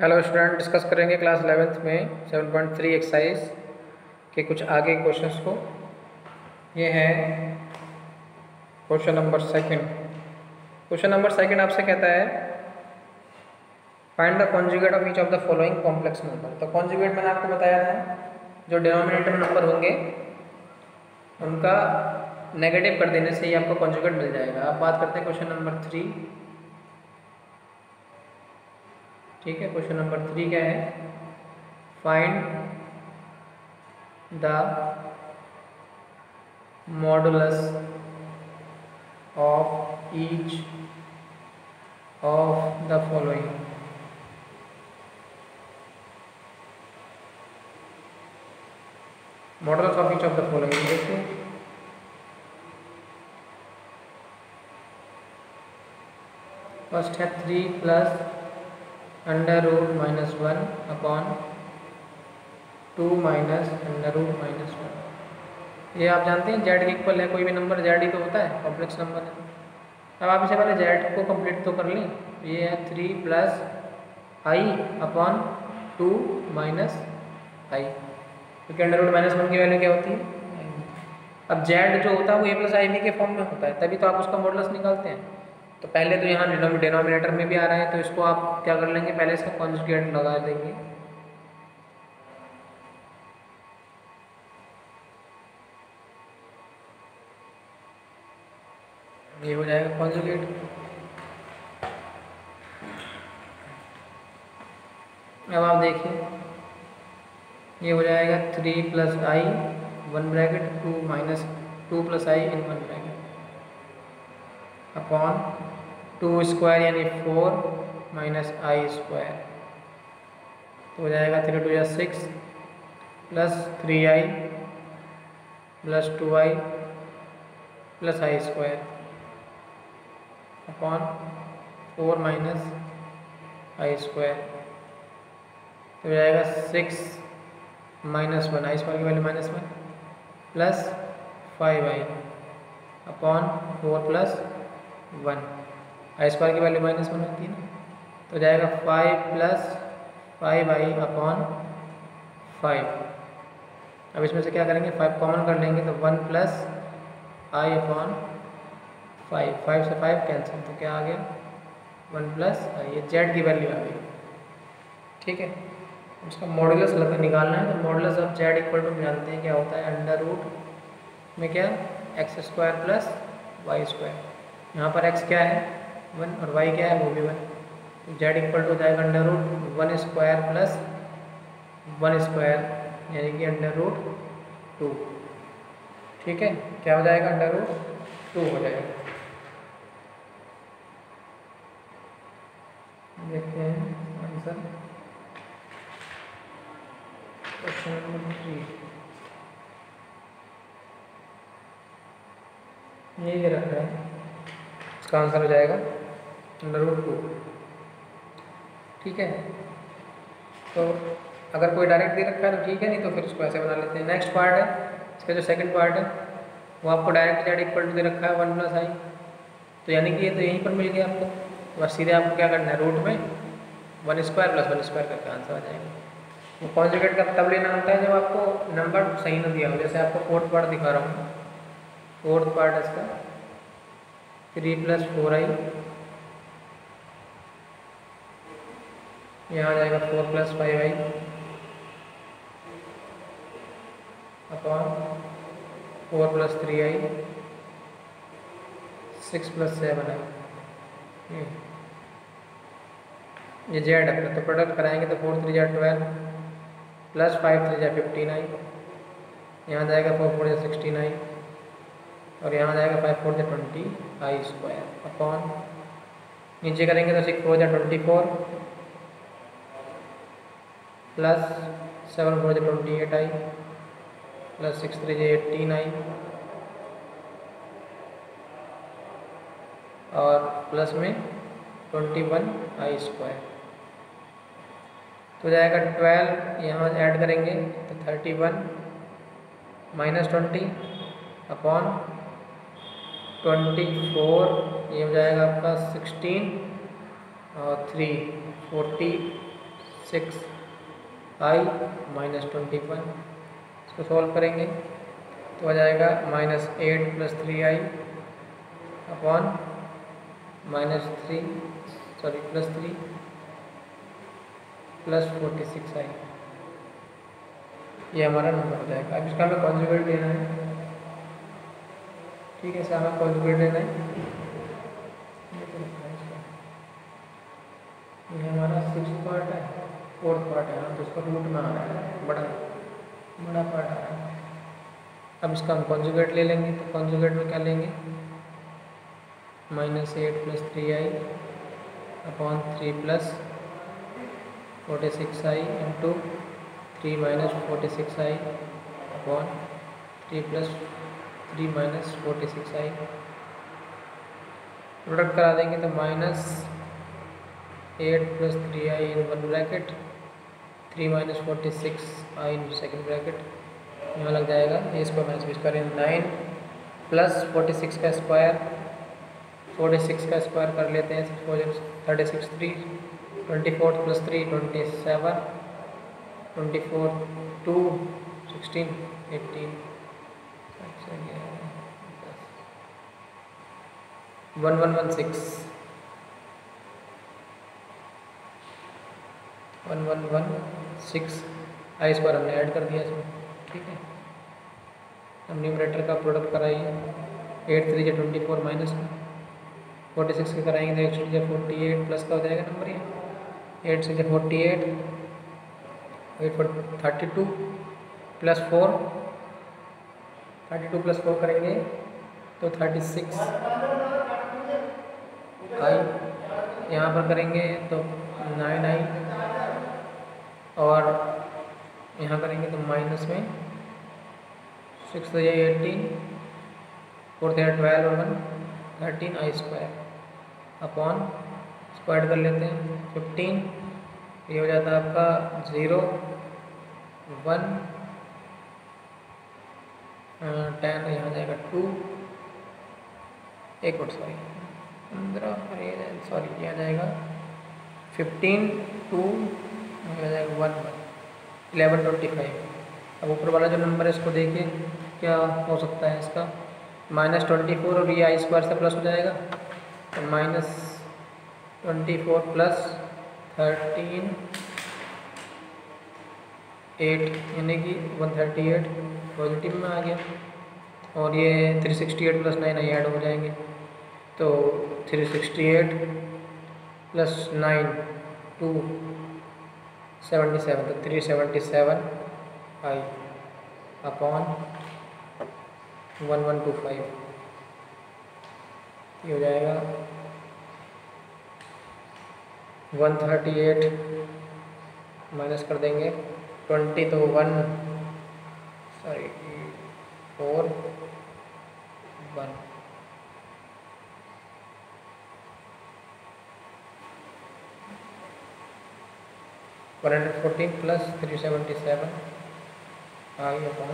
Hello student discuss करेंगे class eleventh में 7.3 exercise के कुछ आगे क्वेश्चंस को। ये है question number second question number second आपसे कहता है find the conjugate of each of the following complex number तो कॉन्जुगेट मैंने आपको बताया था, जो डिनोमिनेटर नंबर होंगे, उनका नेगेटिव कर देने से ही आपको कॉन्जुगेट मिल जाएगा। अब बात करते हैं क्वेश्चन नंबर थ्री ठीक है क्वेश्चन नंबर थ्री क्या है? Find the modulus of each of the following models of each of the following देखिए। फ़र्स्ट है three plus under root minus one upon two minus under root minus one ये आप जानते हैं Z equal है, कोई भी नंबर जेड ही तो होता है कॉम्प्लेक्स नंबर है। अब आप इसे पहले जेड को कंप्लीट तो कर लें। ये है three plus I upon two minus I क्योंकि अंडर रूट माइनस वन की वैल्यू क्या होती है? अब जेड जो होता है, वो ए प्लस आई बी के फॉर्म में होता है, तभी तो आप उसका मॉडल्स निकालते हैं। तो पहले तो यहाँ डिनोमिनेटर में भी आ रहा है तो इसको आप क्या कर लेंगे? पहले इसका कॉन्जुगेट लगा देंगे। ये हो जाएगा कॉन्जुगेट अब आप देखिए, ये हो जाएगा three plus I one bracket two minus two plus I in one bracket upon two square यानी फोर माइनस आई स्क्वायर तो हो जाएगा थ्री टू या six plus three I plus two I plus I square upon four minus I square तो हो जाएगा six minus one I square की value minus one plus five I upon four plus one. I square की value minus one होती है ना तो जाएगा five plus five I upon five. अब इसमें से क्या करेंगे, फाइव कॉमन कर लेंगे तो one plus I upon five. Five से फाइव कैंसिल तो क्या आ गया? वन प्लस आई, ये जेड की वैल्यू आ गई। ठीक है, उसका मॉडुलस लगा निकालना है तो modulus of Z equal to जानते हैं क्या होता है अंडर रूट में क्या? X square plus Y square यहाँ पर x क्या है? वन और y क्या है? वो भी वन। जेड इक्वल टू जाएगा under root one square plus one square यानी कि अंडर रूट टू ठीक है? क्या हो जाएगा? अंडर रूट टू हो जाएगा। देखते हैं आंसर क्वेश्चन नंबर थ्री ये रखा है। इसका आंसर हो जाएगा अंडर रूट टू ठीक है? तो अगर कोई डायरेक्ट दे रखा है तो ठीक है, नहीं तो फिर उसको ऐसे बना लेते हैं। नेक्स्ट पार्ट है, इसका जो सेकंड पार्ट है, वो आपको डायरेक्ट जेड इक्वल टू दे रखा है वन प्लस आई तो यानी कि ये तो यहीं पर मिल गया आपको। बस सीधे आपको क्या करना है रूट में one square plus one square करके आंसर आ जाएगा। वो कॉन्जुगेट का तब लेना होता है जब आपको नंबर सही ना दिया हो। जैसे आपको फोर्थ पार्ट दिखा रहा हूँ। फोर्थ पार्ट इसका। Three plus four I. यहाँ आ जाएगा four plus five I. Upon four plus three I. Six plus seven I. ये जेड अपना तो प्रोडक्ट कराएँगे तो फोर थ्री जा ट्वेल्व प्लस फाइव थ्री जा फिफ्टीन आई। यहाँ जाएगा फोर फोर जा सिक्सटीन आई। और यहाँ जाएगा five four twenty I square upon नीचे करेंगे तो सिक्स फोर जा twenty four plus seven four twenty eight I plus six three जा एटीन आई और प्लस में ट्वेंटी वन आई स्क्वायर तो जाएगा ट्वेल्व यहाँ ऐड करेंगे तो thirty one minus twenty upon twenty four, ये हो जाएगा आपका सिक्सटीन, और three, forty six, I, minus twenty one. इसको सॉल्व करेंगे तो आ जाएगा minus eight plus three I upon minus three, sorry, plus three, plus forty six I. ये हमारा नंबर हो जाएगा। अब इसका हमें कॉन्जुगेट लेना है। ठीक है, सर लेना है। ये हमारा सिक्स पार्ट है फोर्थ पार्ट है। तो इसका रूट में आ रहा है, बड़ा बड़ा पार्ट आ रहा है। अब इसका हम कॉन्जुगेट ले लेंगे तो कॉन्जुगेट में क्या लेंगे? Minus eight plus three I upon three plus forty six I into three minus forty six I upon three plus three minus forty six I product करा देंगे तो minus eight plus three I in one bracket three minus forty six I in second bracket यहाँ लग जाएगा। A square minus B square in nine plus forty six का square forty six का square कर लेते हैं। Thirty six three twenty four plus three twenty seven twenty four two sixteen eighteen one one one six. One one one six. I square हमने add कर दिया इसमें। ठीक है। अब न्यूमरेटर का प्रोडक्ट कराइए एट थ्री जो twenty four minus forty six के कराएँगे तो जब फोर्टी एट प्लस का हो जाएगा नंबर ये eight six forty eight. Eight four thirty two plus four. Thirty two plus four करेंगे तो थर्टी सिक्स। आई यहाँ पर करेंगे तो नाइन आई और यहाँ करेंगे तो माइनस में सिक्स तो एटीन फोर्थ या ट्वेल्व और one, thirteen I square. Upon square कर लेते हैं, फिफ्टीन। ये हो जाता है आपका ज़ीरो, वन टेन यहाँ जाएगा टू एक मिनट सॉरी पंद्रह, अरे सॉरी यहाँ जाएगा. फिफ्टीन टू यहाँ जाएगा one one eleven twenty five अब ऊपर वाला जो नंबर है, इसको देखिए, क्या हो सकता है इसका? माइनस ट्वेंटी फोर और ये आई स्क्वायर से प्लस हो जाएगा. तो minus twenty four plus thirteen eight यानी कि वन थर्टी एट पॉजिटिव में आ गया। और ये three sixty eight plus nine add हो जाएँगे। तो three sixty eight plus nine two seventy seven तो three seventy seven I upon one one two five ये हो जाएगा वन थर्टी एट माइनस कर देंगे। ट्वेंटी तो one sorry four one one hundred fourteen plus three seventy seven I upon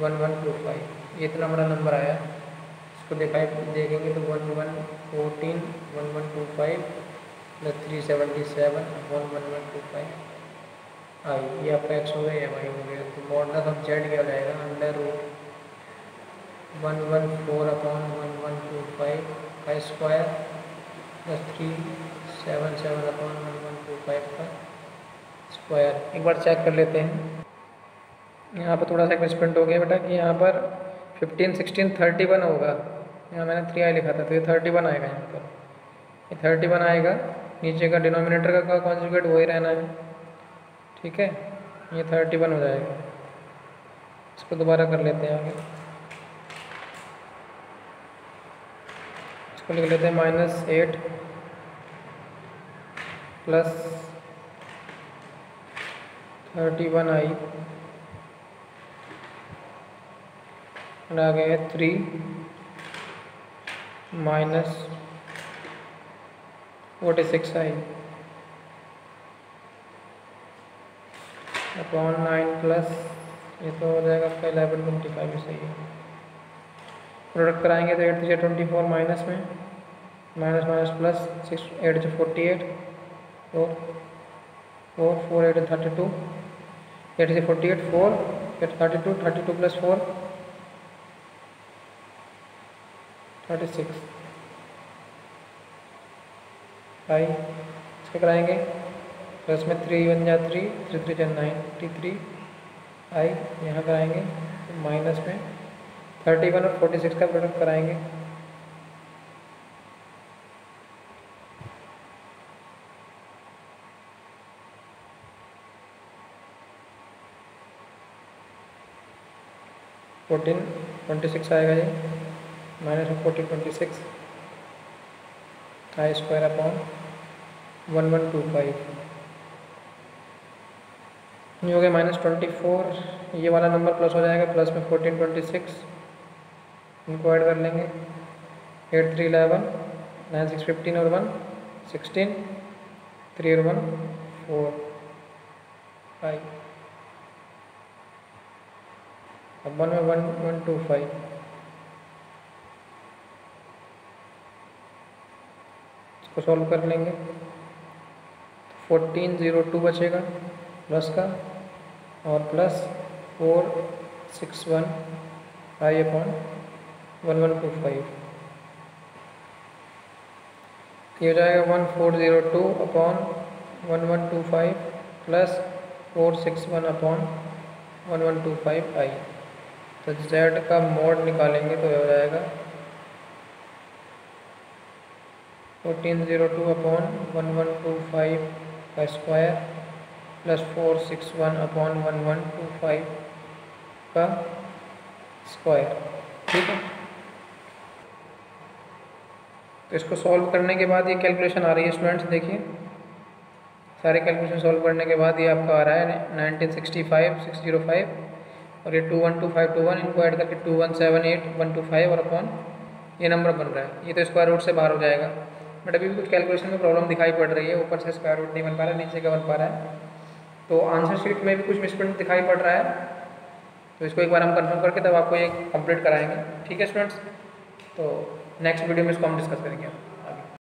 one one two five ये इतना बड़ा number आया। इसको देखा, देखेंगे तो one one fourteen one one two five plus three seventy seven one one one two five I ये आपका एक्स हो गया वाई हो गया तो मॉडल ऑफ़ जेड क्या हो जाएगा under root one one four upon one one two five का square plus three seven seven upon one one two five का स्क्वायर एक बार चेक कर लेते हैं। यहाँ पर थोड़ा सा मिसप्रिंट हो गया बेटा कि यहाँ पर फिफ्टीन सिक्सटीन थर्टी वन होगा। यहाँ मैंने थ्री आई लिखा था तो ये थर्टी वन आएगा यहाँ पर। ये थर्टी वन आएगा। नीचे का डिनोमिनेटर का कॉन्जुगेट वही रहना है। ठीक है? ये थर्टी वन हो जाएगा। इसको दोबारा कर लेते हैं आगे। इसको लिख लेते हैं minus eight plus thirty one I और आ गया three minus forty six I upon nine plus ये तो हो जाएगा आपका इलेवन ट्वेंटी फाइव भी सही है। प्रोडक्ट कराएँगे तो एट से ट्वेंटी फोर माइनस में। Minus minus plus six eight से forty eight four four four eight thirty two eight से forty eight four eight thirty two thirty two plus four thirty six five इसके कराएँगे। Plus में three one जा three three three जा ninety three आई, यहाँ कराएँगे minus में thirty one और फोर्टी सिक्स का प्रोडक्ट कराएँगे। फोर्टीन ट्वेंटी सिक्स आएगा ये माइनस में fourteen twenty six I square upon one one two five ये हो गया माइनस ट्वेंटी फोर ये वाला नंबर प्लस हो जाएगा प्लस में फोर्टीन ट्वेंटी सिक्स इनको ऐड कर लेंगे। Eight three eleven nine six fifteen और वन सिक्सटीन थ्री और वन फोर फाइव अब वन में वन वन टू फाइव इसको सॉल्व कर लेंगे। फोर्टीन ज़ीरो टू बचेगा। प्लस का और plus four six one five upon one one two five. ये हो जाएगा one four zero two upon one one two five plus four six one upon one one two five I. तो Z का mod निकालेंगे तो हो जाएगा fourteen zero two upon one one two five का square plus four six one upon one one two five का square ठीक है? तो इसको सॉल्व करने के बाद ये कैलकुलेशन आ रही है स्टूडेंट्स देखिए। सारे कैलकुलेशन सॉल्व करने के बाद ये आपका आ रहा है nineteen sixty five six zero five और ये two one two five two one इनको ऐड करके two one seven eight one two five और अपॉन ये नंबर बन रहा है। ये तो स्क्वायर रूट से बाहर हो जाएगा। बट अभी भी कुछ कैलकुलेशन में प्रॉब्लम दिखाई पड़ रही है। ऊपर से स्क्वायर रूट नहीं बन पा रहा है नीचे का बन पा रहा है। तो आंसर शीट में भी कुछ मिसप्रिंट दिखाई पड़ रहा है। तो इसको एक बार हम कन्फर्म करके तब आपको ये कंप्लीट कराएँगे। ठीक है स्टूडेंट्स तो नेक्स्ट वीडियो में इसको हम डिस्कस करेंगे।